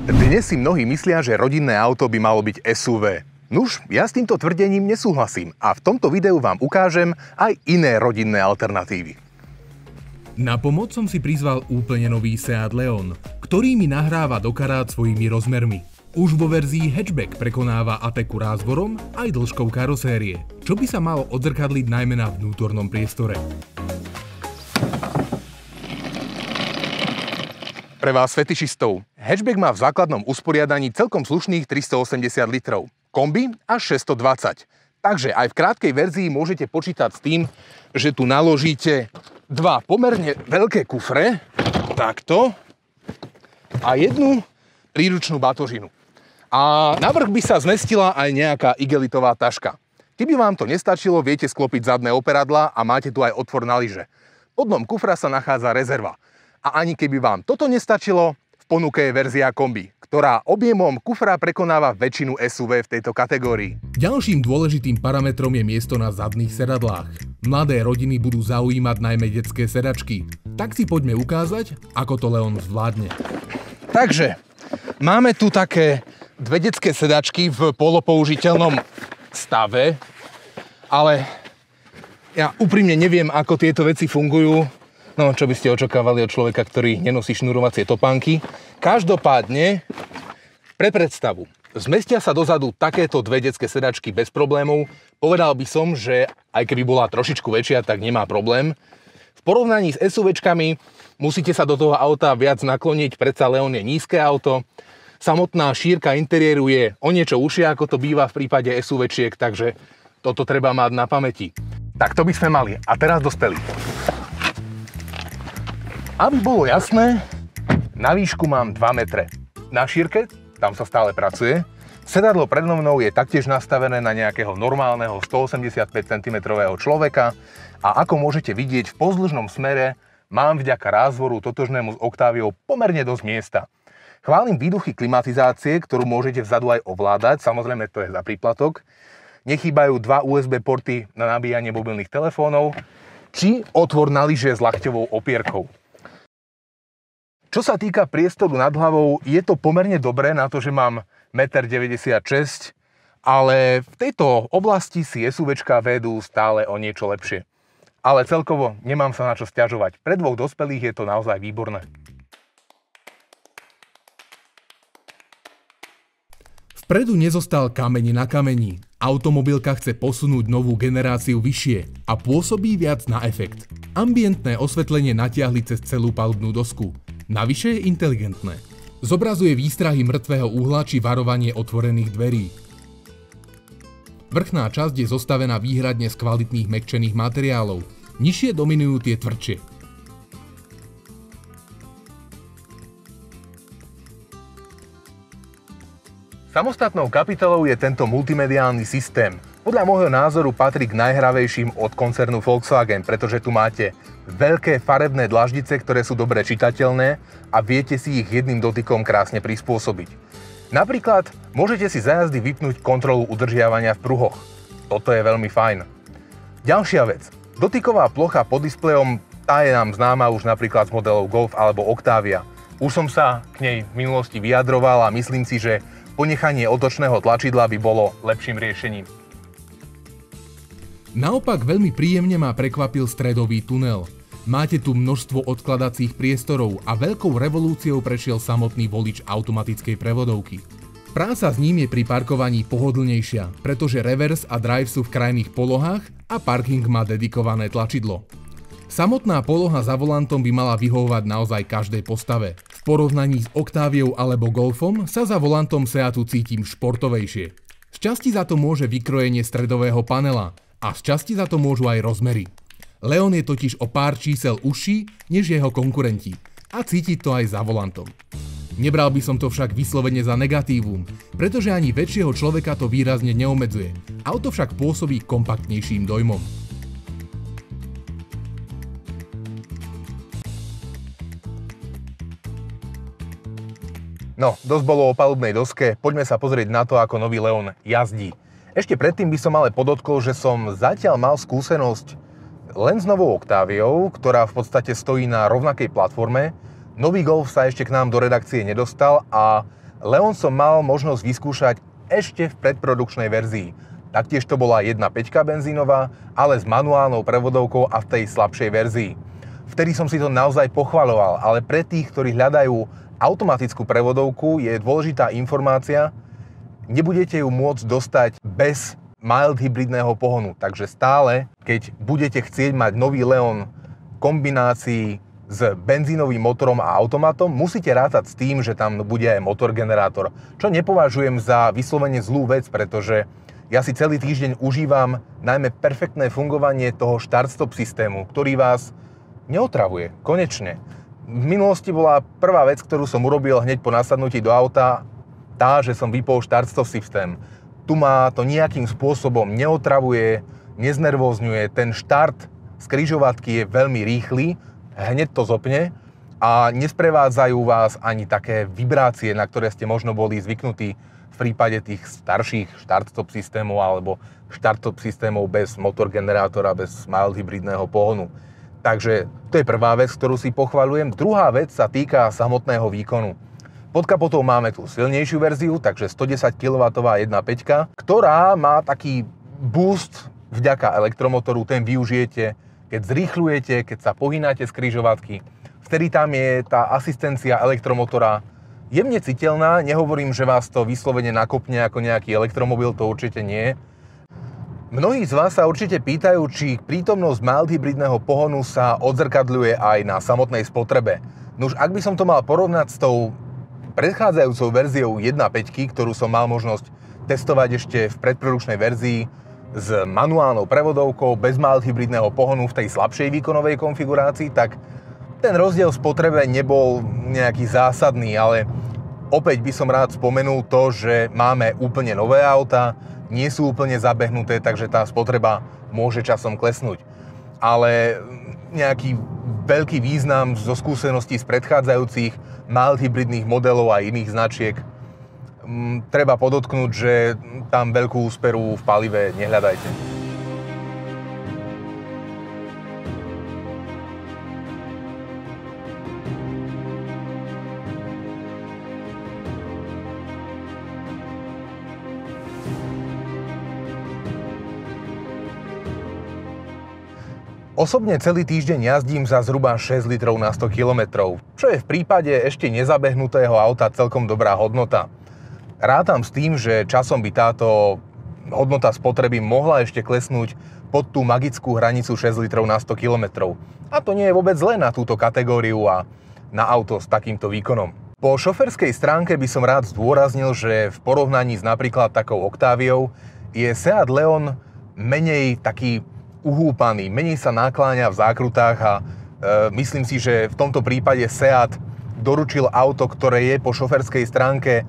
Dnes si mnohí myslia, že rodinné auto by malo byť SUV. Nuž, ja s týmto tvrdením nesúhlasím a v tomto videu vám ukážem aj iné rodinné alternatívy. Na pomoc som si prizval úplne nový Seat Leon, ktorý mi nahráva do karát svojimi rozmermi. Už vo verzii hatchback prekonáva Ateku rázvorom aj dĺžkou karosérie, čo by sa malo odzrkadliť najmä na vnútornom priestore. Pre vás fetišistov, hatchback má v základnom usporiadaní celkom slušných 380 litrov kombi až 620. Takže aj v krátkej verzii môžete počítať s tým, že tu naložíte dva pomerne veľké kufre, takto, a jednu príručnú batožinu. A navrh by sa zmestila aj nejaká igelitová taška. Keby vám to nestačilo, viete sklopiť zadné operadla a máte tu aj otvor na lyže. Pod dnom kufra sa nachádza rezerva. A ani keby vám toto nestačilo, v ponuke je verzia kombi, ktorá objemom kufra prekonáva väčšinu SUV v tejto kategórii. Ďalším dôležitým parametrom je miesto na zadných sedadlách. Mladé rodiny budú zaujímať najmä detské sedačky. Tak si poďme ukázať, ako to Leon zvládne. Takže, máme tu také dve detské sedačky v polopoužiteľnom stave, ale ja úprimne neviem, ako tieto veci fungujú. No, čo by ste očakávali od človeka, ktorý nenosí šnurovacie topánky. Každopádne, pre predstavu, zmestia sa dozadu takéto dve detské sedačky bez problémov. Povedal by som, že aj keby bola trošičku väčšia, tak nemá problém. V porovnaní s SUVčkami musíte sa do toho auta viac nakloniť, predsa Leon je nízke auto. Samotná šírka interiéru je o niečo užšia, ako to býva v prípade SUVčiek, takže toto treba mať na pamäti. Tak to by sme mali. A teraz dospeli. Aby bolo jasné, na výšku mám 2 metre. Na šírke, tam sa stále pracuje, sedadlo pred mnou je taktiež nastavené na nejakého normálneho 185 cm človeka a ako môžete vidieť v pozdĺžnom smere mám vďaka rázvoru totožnému s Octaviou pomerne dosť miesta. Chválim výduchy klimatizácie, ktorú môžete vzadu aj ovládať, samozrejme to je za príplatok. Nechýbajú dva USB porty na nabíjanie mobilných telefónov, či otvor na lyže s lakťovou opierkou. Čo sa týka priestoru nad hlavou, je to pomerne dobré na to, že mám 1,96 m, ale v tejto oblasti si SUVčka vedú stále o niečo lepšie. Ale celkovo nemám sa na čo stiažovať. Pre dvoch dospelých je to naozaj výborné. Vpredu nezostal kameni na kameni. Automobilka chce posunúť novú generáciu vyššie a pôsobí viac na efekt. Ambientné osvetlenie natiahli cez celú palubnú dosku. Navyše je inteligentné. Zobrazuje výstrahy mŕtvého uhla či varovanie otvorených dverí. Vrchná časť je zostavená výhradne z kvalitných mekčených materiálov. Nižšie dominujú tie tvrdšie. Samostatnou kapitolou je tento multimediálny systém. Podľa môjho názoru patrí k najhravejším od koncernu Volkswagen, pretože tu máte veľké farebné dlaždice, ktoré sú dobre čitateľné a viete si ich jedným dotykom krásne prispôsobiť. Napríklad môžete si za jazdy vypnúť kontrolu udržiavania v pruhoch. Toto je veľmi fajn. Ďalšia vec. Dotyková plocha pod displejom tá je nám známa už napríklad z modelov Golf alebo Octavia. Už som sa k nej v minulosti vyjadroval a myslím si, že ponechanie otočného tlačidla by bolo lepším riešením. Naopak veľmi príjemne ma prekvapil stredový tunel. Máte tu množstvo odkladacích priestorov a veľkou revolúciou prešiel samotný volič automatickej prevodovky. Práca s ním je pri parkovaní pohodlnejšia, pretože reverse a drive sú v krajných polohách a parking má dedikované tlačidlo. Samotná poloha za volantom by mala vyhovovať naozaj každej postave. V porovnaní s Octaviou alebo Golfom sa za volantom Seatu cítim športovejšie. Z časti za to môže vykrojenie stredového panela, a z časti za to môžu aj rozmery. Leon je totiž o pár čísel užší než jeho konkurenti a cíti to aj za volantom. Nebral by som to však vyslovene za negatívum, pretože ani väčšieho človeka to výrazne neomedzuje. Auto však pôsobí kompaktnejším dojmom. No, dosť bolo o palubnej doske, poďme sa pozrieť na to, ako nový Leon jazdí. Ešte predtým by som ale podotkol, že som zatiaľ mal skúsenosť len s novou Octaviou, ktorá v podstate stojí na rovnakej platforme. Nový Golf sa ešte k nám do redakcie nedostal a Leon som mal možnosť vyskúšať ešte v predprodukčnej verzii. Taktiež to bola 1.5 benzínová, ale s manuálnou prevodovkou a v tej slabšej verzii. Vtedy som si to naozaj pochvaloval, ale pre tých, ktorí hľadajú automatickú prevodovku, je dôležitá informácia, nebudete ju môcť dostať bez mild hybridného pohonu. Takže stále, keď budete chcieť mať nový Leon v kombinácii s benzínovým motorom a automatom, musíte rátať s tým, že tam bude aj motor generátor. Čo nepovažujem za vyslovene zlú vec, pretože ja si celý týždeň užívam najmä perfektné fungovanie toho start-stop systému, ktorý vás neotravuje. Konečne. V minulosti bola prvá vec, ktorú som urobil hneď po nasadnutí do auta, tá, že som vypol start-stop systém. Tu ma to nejakým spôsobom neotravuje, neznervozňuje. Ten štart z križovatky je veľmi rýchly, hneď to zopne a nesprevádzajú vás ani také vibrácie, na ktoré ste možno boli zvyknutí v prípade tých starších start-stop systémov alebo start-stop systémov bez motor generátora, bez mild hybridného pohonu. Takže to je prvá vec, ktorú si pochvalujem. Druhá vec sa týka samotného výkonu. Pod kapotou máme tú silnejšiu verziu, takže 110 kW 1.5, ktorá má taký boost vďaka elektromotoru, ten využijete, keď zrýchľujete, keď sa pohynáte z kryžovatky. Vtedy tam je tá asistencia elektromotora jemne citeľná, nehovorím, že vás to vyslovene nakopne ako nejaký elektromobil, to určite nie, Mnohí z vás sa určite pýtajú, či prítomnosť mild hybridného pohonu sa odzrkadľuje aj na samotnej spotrebe. Nuž, ak by som to mal porovnať s tou predchádzajúcou verziou 1.5, ktorú som mal možnosť testovať ešte v predprodukčnej verzii s manuálnou prevodovkou bez mild hybridného pohonu v tej slabšej výkonovej konfigurácii, tak ten rozdiel spotrebe nebol nejaký zásadný, ale opäť by som rád spomenul to, že máme úplne nové auta, nie sú úplne zabehnuté, takže tá spotreba môže časom klesnúť. Ale nejaký veľký význam zo skúseností z predchádzajúcich mild modelov a iných značiek treba podotknúť, že tam veľkú úsperu v palive nehľadajte. Osobne celý týždeň jazdím za zhruba 6 litrov na 100 km, čo je v prípade ešte nezabehnutého auta celkom dobrá hodnota. Rátam s tým, že časom by táto hodnota spotreby mohla ešte klesnúť pod tú magickú hranicu 6 litrov na 100 km. A to nie je vôbec zlé na túto kategóriu a na auto s takýmto výkonom. Po šoferskej stránke by som rád zdôraznil, že v porovnaní s napríklad takou Octaviou je Seat Leon menej taký uhúpaný, menej sa nakláňa v zákrutách a e, myslím si, že v tomto prípade Seat doručil auto, ktoré je po šoferskej stránke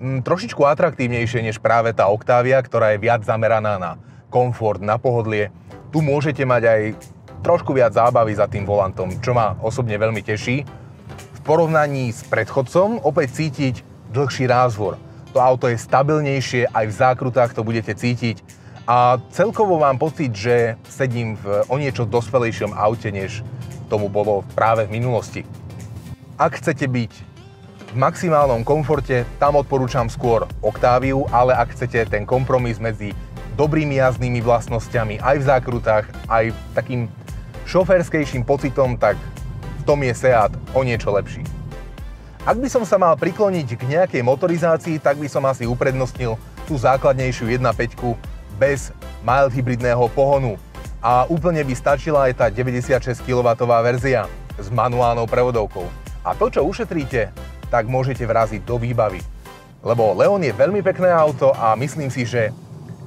m, trošičku atraktívnejšie než práve tá Octavia, ktorá je viac zameraná na komfort, na pohodlie. Tu môžete mať aj trošku viac zábavy za tým volantom, čo ma osobne veľmi teší. V porovnaní s predchodcom opäť cítiť dlhší rázvor. To auto je stabilnejšie, aj v zákrutách to budete cítiť a celkovo mám pocit, že sedím v o niečo dospelejšom aute, než tomu bolo práve v minulosti. Ak chcete byť v maximálnom komforte, tam odporúčam skôr Octaviu, ale ak chcete ten kompromis medzi dobrými jazdnými vlastnosťami aj v zákrutách, aj takým šoferskejším pocitom, tak v tom je Seat o niečo lepší. Ak by som sa mal prikloniť k nejakej motorizácii, tak by som asi uprednostnil tú základnejšiu 1.5 bez mild hybridného pohonu. A úplne by stačila aj tá 96 kW verzia s manuálnou prevodovkou. A to, čo ušetríte, tak môžete vraziť do výbavy. Lebo Leon je veľmi pekné auto a myslím si, že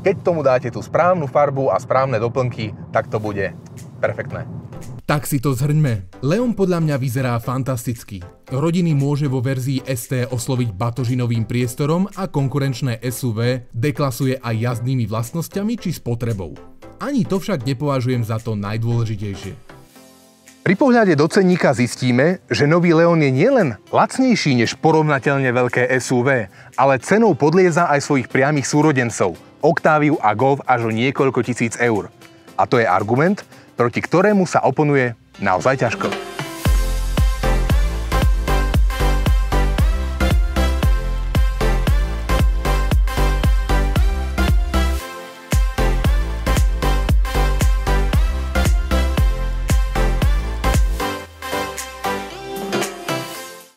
keď tomu dáte tú správnu farbu a správne doplnky, tak to bude perfektné. Tak si to zhrňme. Leon podľa mňa vyzerá fantasticky. Rodiny môže vo verzii ST osloviť batožinovým priestorom a konkurenčné SUV deklasuje aj jazdnými vlastnosťami či spotrebou. Ani to však nepovažujem za to najdôležitejšie. Pri pohľade do cenníka zistíme, že nový Leon je nielen lacnejší než porovnateľne veľké SUV, ale cenou podlieza aj svojich priamých súrodencov, Octaviu a Golf až o niekoľko tisíc eur. A to je argument, proti ktorému sa oponuje naozaj ťažko.